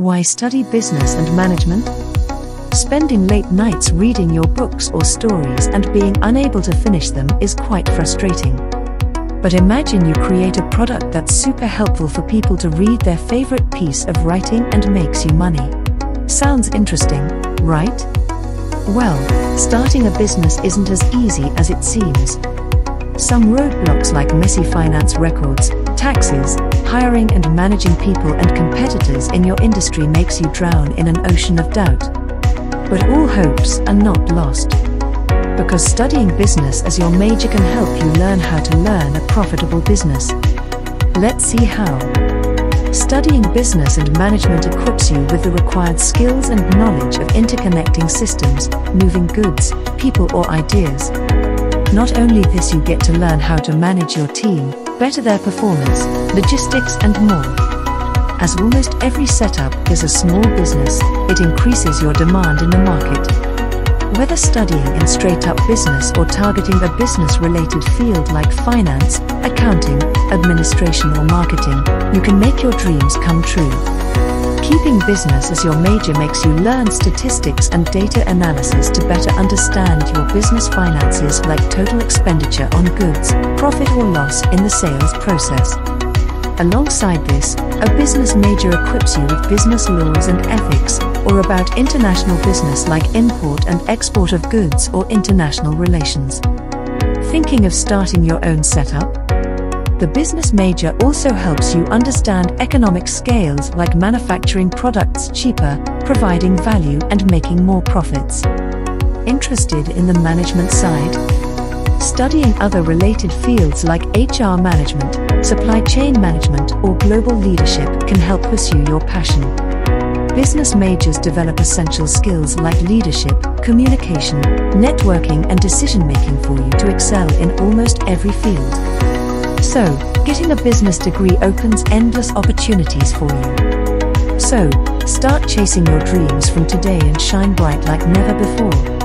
Why study business and management? Spending late nights reading your books or stories and being unable to finish them is quite frustrating. But imagine you create a product that's super helpful for people to read their favorite piece of writing and makes you money. Sounds interesting, right? Well, starting a business isn't as easy as it seems. Some roadblocks like messy finance records, taxes, hiring and managing people and competitors in your industry makes you drown in an ocean of doubt. But all hopes are not lost. Because studying business as your major can help you learn how to learn a profitable business. Let's see how. Studying business and management equips you with the required skills and knowledge of interconnecting systems, moving goods, people or ideas. Not only this you get to learn how to manage your team, better their performance, logistics and more. As almost every setup is a small business, it increases your demand in the market. Whether studying in straight up business or targeting a business related field like finance, accounting, administration, or marketing, you can make your dreams come true. Keeping business as your major makes you learn statistics and data analysis to better understand your business finances like total expenditure on goods, profit or loss in the sales process. Alongside this, a business major equips you with business laws and ethics, or about international business like import and export of goods or international relations. Thinking of starting your own setup? The business major also helps you understand economic scales like manufacturing products cheaper, providing value, and making more profits. Interested in the management side? Studying other related fields like HR management, supply chain management, or global leadership can help pursue your passion. Business majors develop essential skills like leadership, communication, networking, and decision making for you to excel in almost every field. So, getting a business degree opens endless opportunities for you. So, start chasing your dreams from today and shine bright like never before.